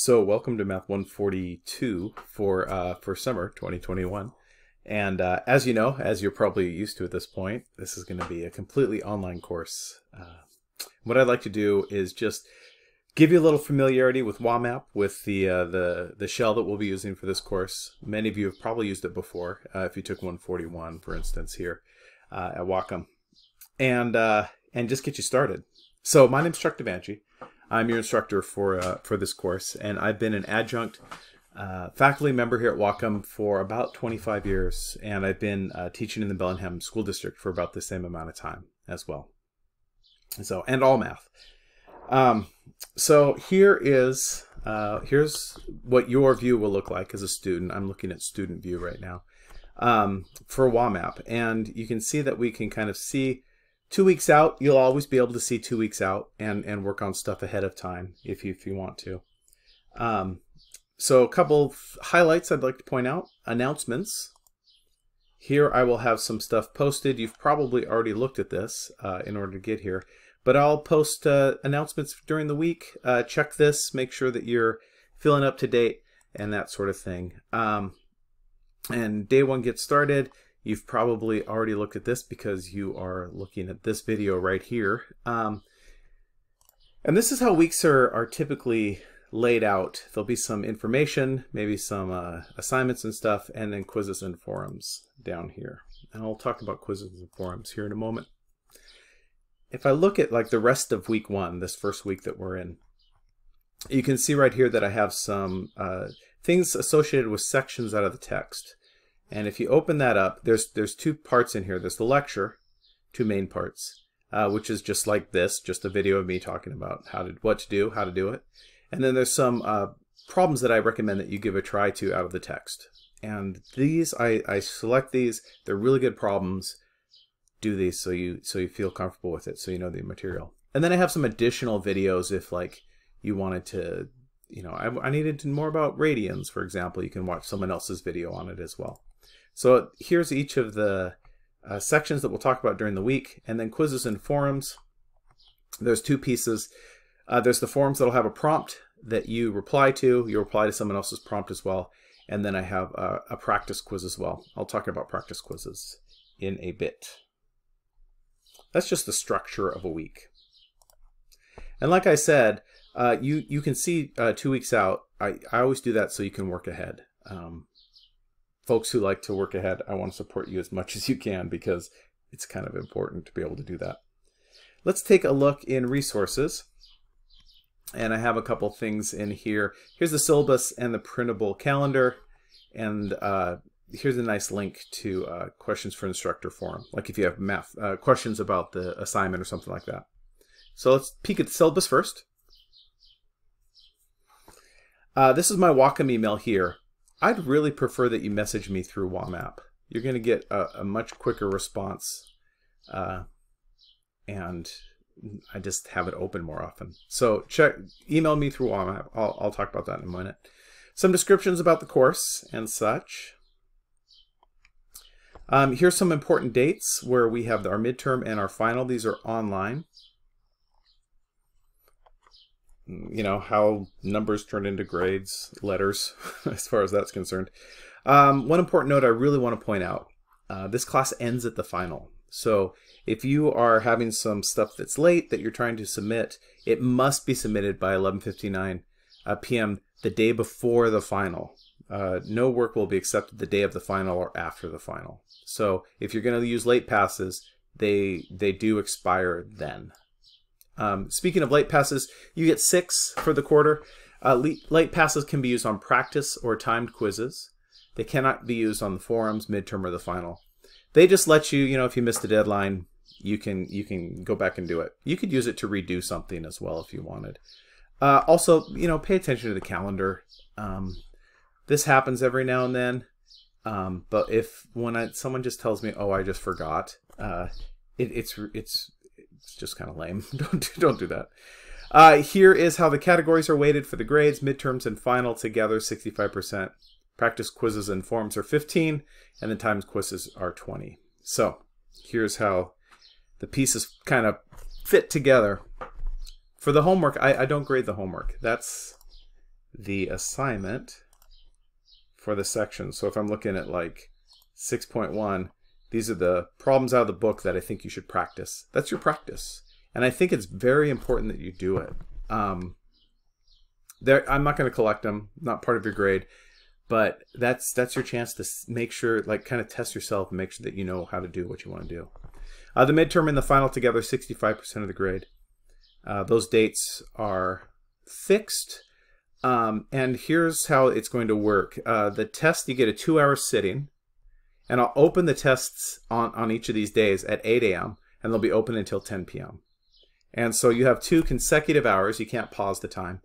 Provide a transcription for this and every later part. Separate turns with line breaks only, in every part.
So welcome to Math 142 for uh, for summer 2021. And uh, as you know, as you're probably used to at this point, this is going to be a completely online course. Uh, what I'd like to do is just give you a little familiarity with WAMAP, with the uh, the the shell that we'll be using for this course. Many of you have probably used it before, uh, if you took 141, for instance, here uh, at Whatcom, and and just get you started. So my name's Chuck Devanci. I'm your instructor for uh, for this course, and I've been an adjunct uh, faculty member here at Whatcom for about 25 years, and I've been uh, teaching in the Bellingham School District for about the same amount of time as well. So, and all math. Um, so here is uh, here's what your view will look like as a student. I'm looking at student view right now um, for WAMAP, and you can see that we can kind of see two weeks out, you'll always be able to see two weeks out and, and work on stuff ahead of time if you, if you want to. Um, so a couple highlights I'd like to point out. Announcements. Here I will have some stuff posted. You've probably already looked at this uh, in order to get here. But I'll post uh, announcements during the week. Uh, check this, make sure that you're feeling up to date and that sort of thing. Um, and day one gets started. You've probably already looked at this because you are looking at this video right here. Um, and this is how weeks are, are typically laid out. There'll be some information, maybe some uh, assignments and stuff, and then quizzes and forums down here. And I'll talk about quizzes and forums here in a moment. If I look at like the rest of week one, this first week that we're in, you can see right here that I have some uh, things associated with sections out of the text. And if you open that up, there's there's two parts in here. There's the lecture, two main parts, uh, which is just like this, just a video of me talking about how to what to do, how to do it. And then there's some uh, problems that I recommend that you give a try to out of the text. And these, I, I select these. They're really good problems. Do these so you so you feel comfortable with it, so you know the material. And then I have some additional videos if like you wanted to, you know, I, I needed to more about radians, for example. You can watch someone else's video on it as well. So here's each of the uh, sections that we'll talk about during the week, and then quizzes and forums. There's two pieces. Uh, there's the forums that'll have a prompt that you reply to. You reply to someone else's prompt as well. And then I have a, a practice quiz as well. I'll talk about practice quizzes in a bit. That's just the structure of a week. And like I said, uh, you, you can see uh, two weeks out. I, I always do that so you can work ahead. Um, folks who like to work ahead, I want to support you as much as you can because it's kind of important to be able to do that. Let's take a look in resources. And I have a couple things in here. Here's the syllabus and the printable calendar. And uh, here's a nice link to uh, questions for instructor forum, like if you have math uh, questions about the assignment or something like that. So let's peek at the syllabus first. Uh, this is my Whatcom email here. I'd really prefer that you message me through WAMAP. You're going to get a, a, much quicker response. Uh, and I just have it open more often. So check, email me through WAMAP. I'll, I'll talk about that in a minute. Some descriptions about the course and such. Um, here's some important dates where we have our midterm and our final. These are online you know, how numbers turn into grades, letters, as far as that's concerned. Um, one important note I really want to point out, uh, this class ends at the final. So if you are having some stuff that's late that you're trying to submit, it must be submitted by 11.59 uh, p.m. the day before the final. Uh, no work will be accepted the day of the final or after the final. So if you're going to use late passes, they they do expire then. Um, speaking of late passes, you get six for the quarter. Uh, late passes can be used on practice or timed quizzes. They cannot be used on the forums, midterm, or the final. They just let you, you know, if you miss the deadline, you can you can go back and do it. You could use it to redo something as well if you wanted. Uh, also, you know, pay attention to the calendar. Um, this happens every now and then. Um, but if when I, someone just tells me, "Oh, I just forgot," uh, it, it's it's it's just kind of lame. don't do, don't do that. Uh, here is how the categories are weighted for the grades, midterms, and final together 65%. Practice quizzes and forms are 15, and the times quizzes are 20. So here's how the pieces kind of fit together. For the homework, I, I don't grade the homework. That's the assignment for the section. So if I'm looking at like 6.1, these are the problems out of the book that I think you should practice. That's your practice. And I think it's very important that you do it. Um, there, I'm not going to collect them, not part of your grade, but that's that's your chance to make sure, like, kind of test yourself and make sure that you know how to do what you want to do. Uh, the midterm and the final together, 65% of the grade. Uh, those dates are fixed. Um, and here's how it's going to work. Uh, the test, you get a two-hour sitting, and I'll open the tests on, on each of these days at 8 a.m., and they'll be open until 10 p.m. And so you have two consecutive hours. You can't pause the time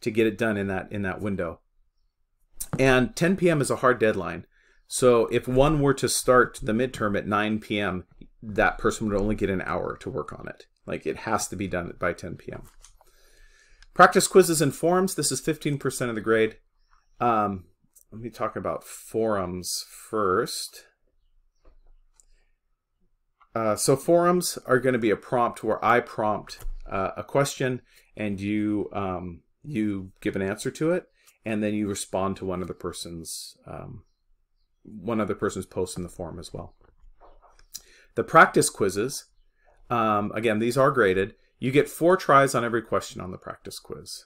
to get it done in that in that window. And 10 p.m. is a hard deadline. So if one were to start the midterm at 9 p.m., that person would only get an hour to work on it. Like it has to be done by 10 p.m. Practice quizzes and forms. This is 15% of the grade. Um, let me talk about forums first. Uh, so forums are going to be a prompt where I prompt uh, a question and you um, you give an answer to it, and then you respond to one other person's um, one other person's post in the forum as well. The practice quizzes, um, again, these are graded. You get four tries on every question on the practice quiz.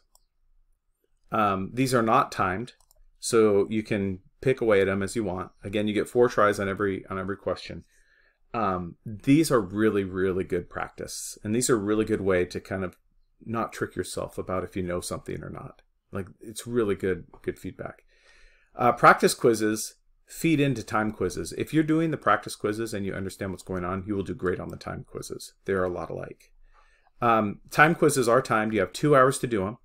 Um, these are not timed, so you can pick away at them as you want. Again, you get four tries on every on every question um, these are really, really good practice. And these are a really good way to kind of not trick yourself about if you know something or not. Like it's really good, good feedback. Uh, practice quizzes feed into time quizzes. If you're doing the practice quizzes and you understand what's going on, you will do great on the time quizzes. They're a lot alike. Um, time quizzes are timed. You have two hours to do them.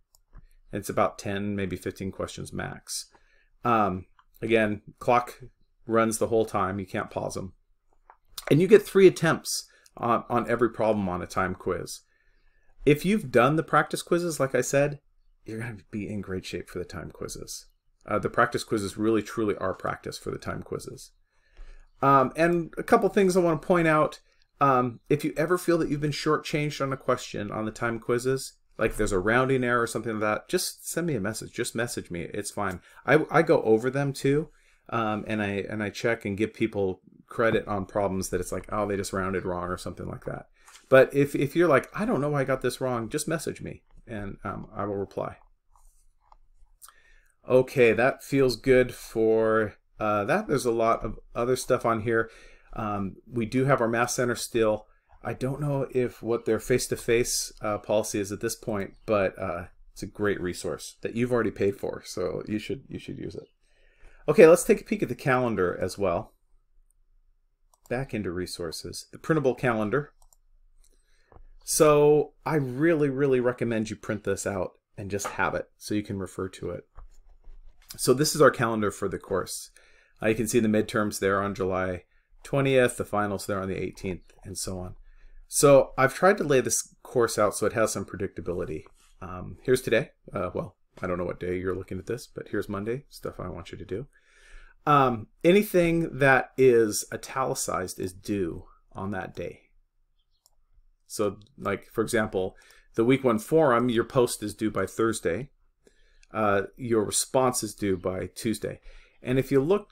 It's about 10, maybe 15 questions max. Um, again, clock runs the whole time. You can't pause them. And you get three attempts on, on every problem on a time quiz. If you've done the practice quizzes, like I said, you're going to be in great shape for the time quizzes. Uh, the practice quizzes really, truly are practice for the time quizzes. Um, and a couple things I want to point out. Um, if you ever feel that you've been shortchanged on a question on the time quizzes, like there's a rounding error or something like that, just send me a message. Just message me. It's fine. I, I go over them too, um, and I and I check and give people credit on problems that it's like, oh, they just rounded wrong or something like that. But if, if you're like, I don't know why I got this wrong, just message me and um, I will reply. Okay, that feels good for uh, that. There's a lot of other stuff on here. Um, we do have our Math Center still. I don't know if what their face-to-face -face, uh, policy is at this point, but uh, it's a great resource that you've already paid for, so you should you should use it. Okay, let's take a peek at the calendar as well back into resources, the printable calendar. So I really, really recommend you print this out and just have it so you can refer to it. So this is our calendar for the course. Uh, you can see the midterms there on July 20th, the finals there on the 18th, and so on. So I've tried to lay this course out so it has some predictability. Um, here's today. Uh, well, I don't know what day you're looking at this, but here's Monday, stuff I want you to do. Um, anything that is italicized is due on that day. So, like, for example, the week one forum, your post is due by Thursday. Uh, your response is due by Tuesday. And if you look,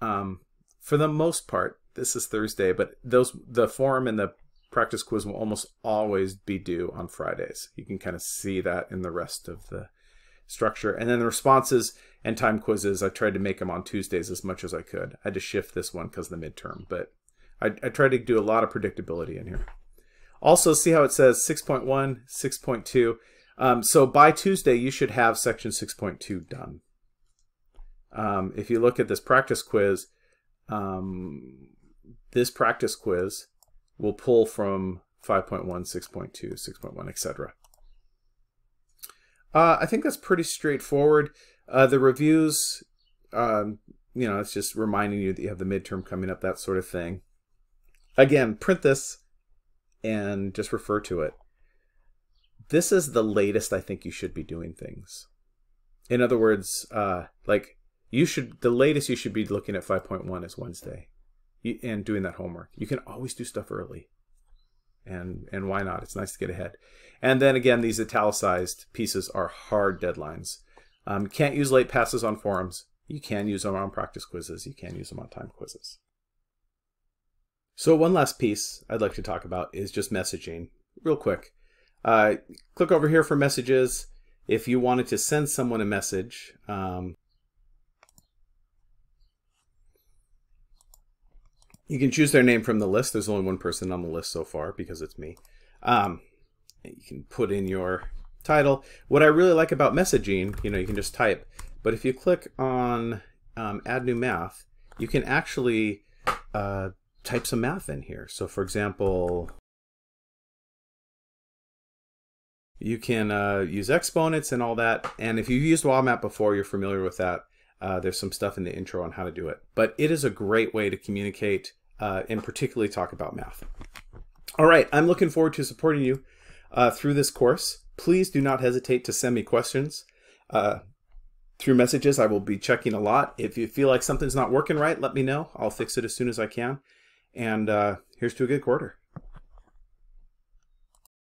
um, for the most part, this is Thursday, but those the forum and the practice quiz will almost always be due on Fridays. You can kind of see that in the rest of the structure. And then the responses and time quizzes, I tried to make them on Tuesdays as much as I could. I had to shift this one because of the midterm, but I, I tried to do a lot of predictability in here. Also, see how it says 6.1, 6.2. Um, so by Tuesday, you should have section 6.2 done. Um, if you look at this practice quiz, um, this practice quiz will pull from 5.1, 6.2, 6.1, etc. Uh, I think that's pretty straightforward. Uh, the reviews, um, you know, it's just reminding you that you have the midterm coming up, that sort of thing. Again, print this and just refer to it. This is the latest I think you should be doing things. In other words, uh, like you should, the latest you should be looking at 5.1 is Wednesday and doing that homework. You can always do stuff early and and why not? It's nice to get ahead. And then again, these italicized pieces are hard deadlines. Um, can't use late passes on forums. You can use them on practice quizzes. You can use them on time quizzes. So one last piece I'd like to talk about is just messaging. Real quick. Uh, click over here for messages. If you wanted to send someone a message, um, you can choose their name from the list. There's only one person on the list so far because it's me. Um, you can put in your title. What I really like about messaging, you know, you can just type, but if you click on um, add new math, you can actually uh, type some math in here. So for example, you can uh, use exponents and all that. And if you've used WAMAP before, you're familiar with that. Uh, there's some stuff in the intro on how to do it. But it is a great way to communicate uh, and particularly talk about math. All right, I'm looking forward to supporting you uh, through this course. Please do not hesitate to send me questions uh, through messages. I will be checking a lot. If you feel like something's not working right, let me know. I'll fix it as soon as I can. And uh, here's to a good quarter.